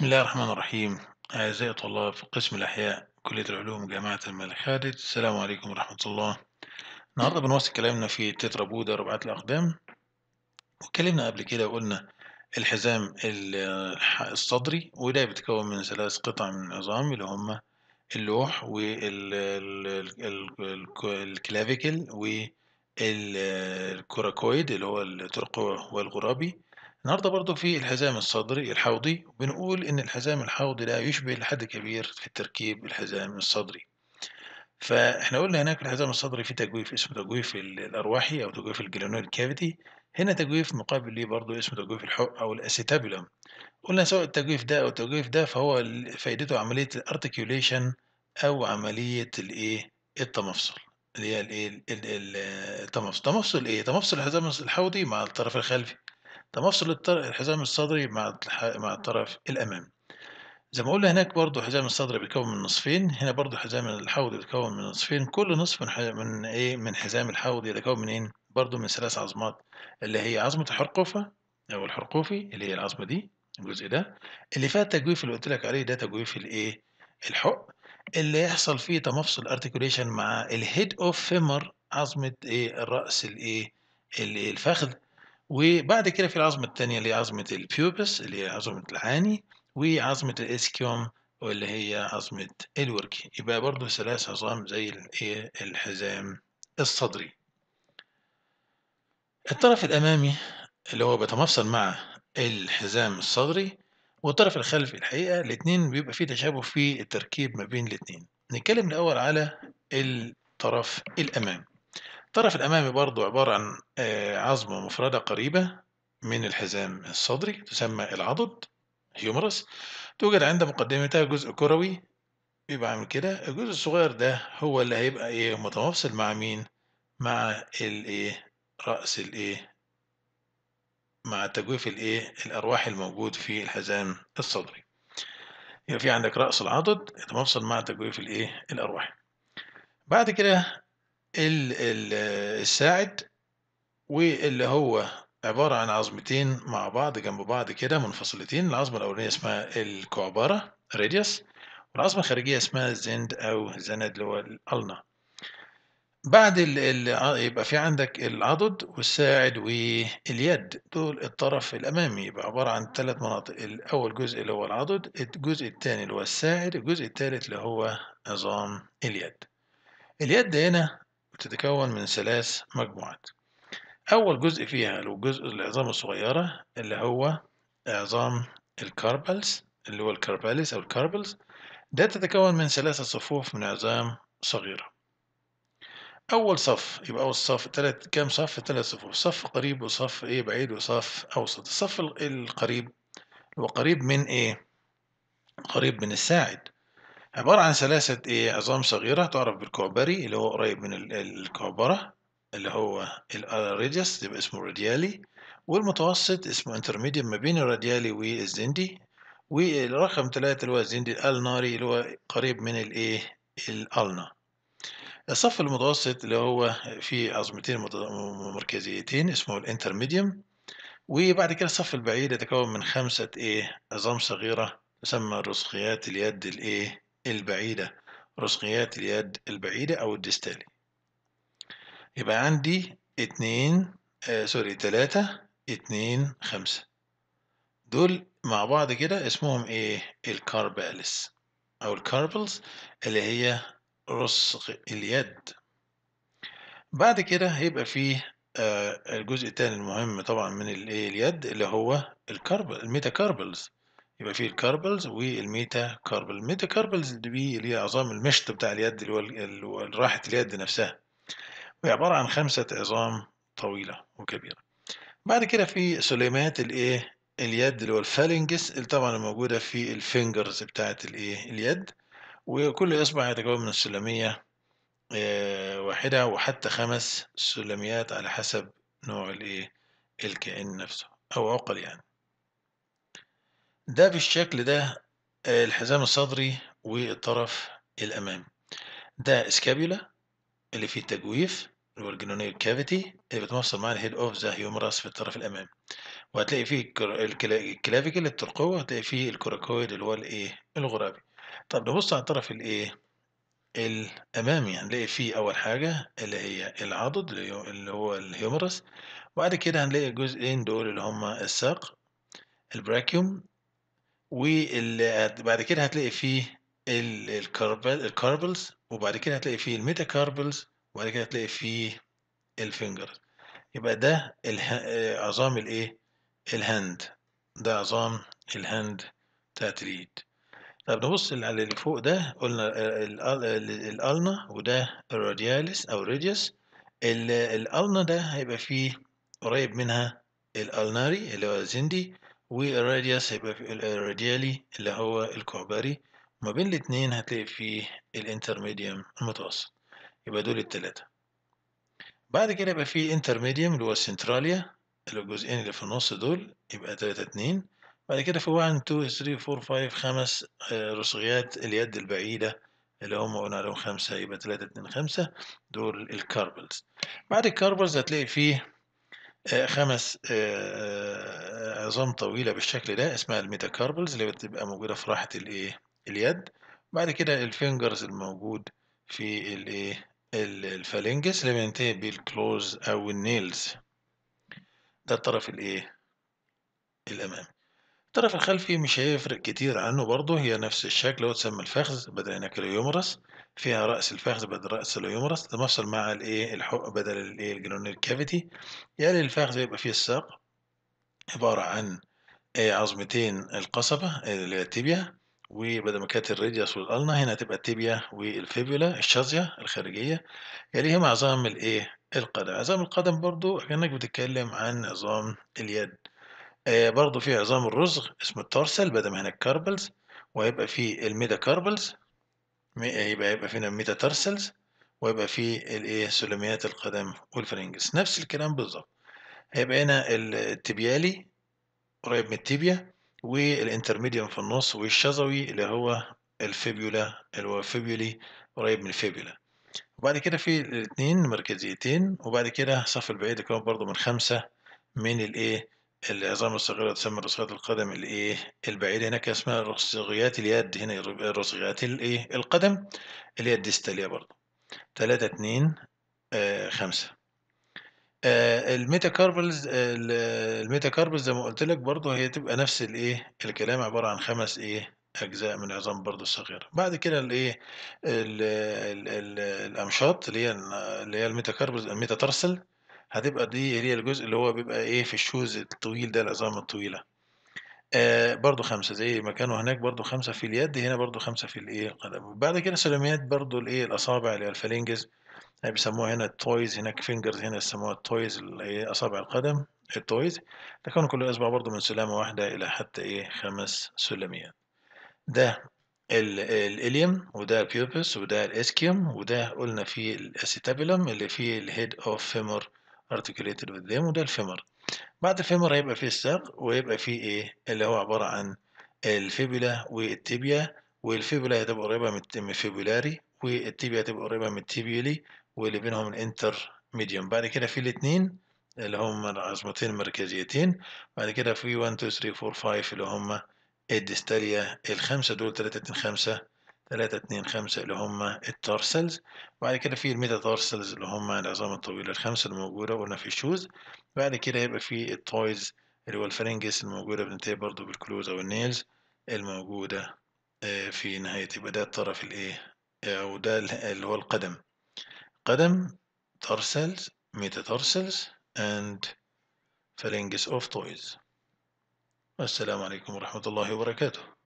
بسم الله الرحمن الرحيم. أعزائي طلاب في قسم الأحياء كلية العلوم جامعة الملك خالد. السلام عليكم ورحمة الله. النهاردة بنواصل كلامنا في تترا بودا رباعات الأقدام. واتكلمنا قبل كده وقلنا الحزام ال- الصدري وده بيتكون من ثلاث قطع من العظام اللي هما اللوح والكلافيكل والكوراكويد اللي هو الترقوة والغرابي. النهارده برضو في الحزام الصدري الحوضي بنقول إن الحزام الحوضي ده يشبه لحد كبير في التركيب الحزام الصدري. فإحنا قلنا هناك في الحزام الصدري في تجويف اسمه تجويف ال- الأرواحي أو تجويف ال glenoid cavity هنا تجويف مقابل ليه برضو اسمه تجويف الحق أو ال acetabulum. قلنا سواء التجويف ده أو التجويف ده فهو فايدته عملية ال articulation أو عملية الإيه؟ التمفصل. اللي هي الإيه؟ ال- ال- التمفصل. تمفصل إيه؟ تمفصل الحزام الحوضي مع الطرف الخلفي. تمفصل الحزام الصدري مع مع الطرف الأمامي زي ما قلنا هناك برضو حزام الصدر بيتكون من نصفين هنا برضو حزام الحوض بيتكون من نصفين كل نصف من. من إيه من حزام الحوض يتكون منين؟ برضو من ثلاث عظمات اللي هي عظمة الحرقوفة أو الحرقوفي اللي هي العظمة دي الجزء ده. اللي فيها التجويف اللي قلت لك عليه ده تجويف الإيه؟ الحق اللي يحصل فيه تمفصل articulation مع ال head of femur عظمة إيه؟ الرأس الايه ال- الفخذ. وبعد كده في العظمة التانية اللي هي عظمة ال pubis اللي هي عظمة العاني وعظمة ال ischium واللي هي عظمة الوركي يبقى برضو ثلاث عظام زي الحزام الصدري. الطرف الأمامي اللي هو بيتمفصل مع الحزام الصدري والطرف الخلفي الحقيقة الاتنين بيبقى فيه تشابه في التركيب ما بين الاتنين. نتكلم الأول على الطرف الأمامي. الطرف الأمامي برضو عبارة عن آه، عظمة مفردة قريبة من الحزام الصدري تسمى العضد هيومرس توجد عند مقدمتها جزء كروي بيبقى عامل كده. الجزء الصغير ده هو اللي هيبقى إيه متمفصل مع مين؟ مع الإيه رأس الإيه مع تجويف الإيه الأرواح الموجود في الحزام الصدري. يبقى في عندك رأس العضد يتمفصل مع تجويف الإيه الأرواح. بعد كده ال- ال- الساعد واللي هو عبارة عن عظمتين مع بعض جنب بعض كده منفصلتين. العظمة الأولانية اسمها الكعبرة راديوس والعظمة الخارجية اسمها الزند أو زند اللي هو الألنا. بعد ال ال يبقى في عندك العضد والساعد واليد. دول الطرف الأمامي. يبقى عبارة عن ثلاث مناطق. الأول جزء اللي هو العضد الجزء الثاني اللي هو الساعد الجزء الثالث اللي هو عظام اليد. اليد هنا بتتكون من ثلاث مجموعات. أول جزء فيها هو جزء العظام الصغيرة اللي هو عظام ال carpals اللي هو ال carpalis أو ال carpals. ده تتكون من ثلاثة صفوف من عظام صغيرة. أول صف يبقى أول صف تلات كام صف؟ تلات صفوف. صف قريب وصف إيه؟ بعيد وصف أوسط. الصف ال- القريب هو قريب من إيه؟ قريب من الساعد. عبارة عن ثلاثة إيه عظام صغيرة تعرف بالكعبري اللي هو قريب من ال- الكعبرة اللي هو ال radius يبقى اسمه radiale والمتوسط اسمه intermediate ما بين ال radiale والزندي والرقم ثلاثة اللي هو الزندي ال ulnare اللي هو قريب من الإيه ال ulna. الصف المتوسط اللي هو فيه عظمتين مت- مركزيتين اسمه ال intermedium وبعد كده الصف البعيد يتكون من خمسة إيه عظام صغيرة تسمى رسغيات اليد الإيه البعيدة رسغيات اليد البعيدة أو ال distale. يبقى عندي اتنين آه sorry تلاتة اتنين خمسة. دول مع بعض كده اسمهم إيه؟ ال carpals أو ال carpals اللي هي رسغ اليد. بعد كده هيبقى فيه آه الجزء الثاني المهم طبعا من الايه اليد اللي هو ال carpal ال metacarpals. يبقى فيه ال carpals وال metacarpal ال metacarpals دي اللي هي عظام المشط بتاع اليد اللي هو راحة اليد نفسها. وهي عبارة عن خمسة عظام طويلة وكبيرة. بعد كده في سلاميات الايه؟ اليد اللي هو ال phalanges اللي طبعا موجودة في ال fingers بتاعت الايه؟ اليد. وكل إصبع يتكون من سلمية آه، واحدة وحتى خمس سلميات على حسب نوع الايه؟ الكائن نفسه أو عقل يعني. ده بالشكل ده آه، الحزام الصدري والطرف الأمامي ده scapula اللي فيه تجويف اللي هو cavity اللي بتوصل مع ال head of the humerus في الطرف الأمامي وهتلاقي فيه ال clavicle الترقوة، وهتلاقي فيه ال coracoid اللي هو الإيه، الغرابي. طب نبُص على الطرف الإيه، الأمامي، هنلاقي فيه أول حاجة اللي هي العضد اللي هو الhumerus. وبعد كده هنلاقي الجزئين دول اللي هم الساق الbrachium وال هت بعد كده هتلاقي فيه ال الcarpal الcarpals وبعد كده هتلاقي فيه الmetacarpals وبعد كده هتلاقي فيه الfingers يبقى ده آآ عظام الإيه، الhand. ده عظام الhand بتاعة الإيد. طب نبُص على اللي فوق ده قُلنا آآ الأل ال الulna وده الradialis أو الradius ال الulna ده هيبقى فيه قريب منها الulnari اللي هو الزندي. والradius هيبقى في ال الradiali اللي هو الكعبري وما بين الاتنين هتلاقي فيه الintermedium المتوسط يبقى دول ال3. بعد كده يبقى في intermedium اللي هو الcentralia اللي الجزئين اللي في النُص دول يبقى 3، 2 بعد كده في 1، 2، 3، 4، 5 5 آآ رسغيات اليد البعيدة اللي هم قُلنا عليهم 5 يبقى 3، 2، 5 دول الcarpals. بعد الcarpals هتلاقي فيه آآ 5 آآ عظام طويلة بالشكل ده اسمها الmetacarpals اللي بتبقى موجودة في راحة الإيه، اليد. بعد كده الfingers الموجود في الإيه، ال اللي بينتهي بالclaws أو الnails. ده الطرف الإيه، الأمامي. الطرف الخلفي مش هيفرق كتير عنه برضه هي نفس الشكل هو تسمى الفخذ بدل هناك الhumerus فيها رأس الفخذ بدل رأس الhumerus تماثل مع الإيه، الحُق بدل الإيه، الجرانيول cavity يعني الفخذ يبقى فيه الساق عبارة عن آآ عظمتين القصبة اللي هي الtibia وبدل ما كانت الradius والulna هنا هتبقى الtibia والfibula الشظية الخارجية يليهم عظام الإيه، القدم. عظام القدم برضه كأنك بتتكلم عن عظام اليد. برضه في عظام الرُسغ اسمه الtarsal بدل ما هنا الcarpals وهيبقى في الmetacarpals م يبقى هيبقى فينا الmetatarsals وهيبقى في الإيه، سلميات القدم والphalanges نفس الكلام بالضبط. هيبقى هنا ال الtibiali قريب من الtibia والintermedium في النُص والشظوي اللي هو الfibula اللي هو fibulae قريب من الfibula. وبعد كده في الاتنين مركزيتين وبعد كده الصف البعيد يكون برضه من 5 من الإيه، العظام الصغيرة تسمى رسغات القدم الإيه، البعيدة هناك اسمها رسغيات اليد هنا رسغيات الإيه، القدم اللي هي الديستالية برضه. 3، 2 آآ 5. آآ الmetacarpals ال الmetacarpals زي ما قُلت لك برضه هي تبقى نفس الإيه، الكلام عبارة عن 5 إيه، أجزاء من العظام برضه الصغيرة. بعد كده الإيه، ال ال ال الأمشاط اللي هي ال اللي هي الmetacarpals الmetatarsal هتبقى دي هي الجزء اللي هو بيبقى إيه، في الشوز الطويل ده العظام الطويلة. آآ برضه 5 زي ما كانوا هناك برضه 5 في اليد هنا برضه 5 في الإيه، القدم. بعد كده سلميات برضه الإيه، الأصابع اللي هي آآ بيسموها هنا الtoes هناك fingers هنا يسموها الtoes اللي هي أصابع القدم الtoes تكون كل إصبع برضه من سلامة واحدة إلى حتى إيه، 5 سلميات. ده ال الilium وده الpubis وده الischium وده قُلنا فيه الacetabulum اللي فيه الhead of femur with them وده الfemur. بعد الfemur هيبقى فيه الساق وهيبقى فيه إيه، اللي هو عبارة عن الfibula والtibia والfibula هتبقى قريبة من الfibulari والtibia هتبقى قريبة من الtibiae واللي بينهم الintermedium. بعد كده في الاتنين اللي هم العظمتين المركزيتين بعد كده في 1، 2، 3، 4، 5 اللي هم الديستاليا ال5 دول 3، 2، 5 3، 2، 5 اللي هم الtarsals بعد كده في الmetatarsals اللي هم العظام الطويلة ال5 الموجودة قُلنا في الshoes بعد كده هيبقى في الtoes اللي هو الphalanges الموجودة بتنتهي برضه بالclaws أو الnails الموجودة آآ في نهاية يبقى ده الطرف الإيه، أو ده ال اللي هو القدم. قدم tarsals metatarsals and phalanges of toes. والسلام عليكم ورحمة الله وبركاته.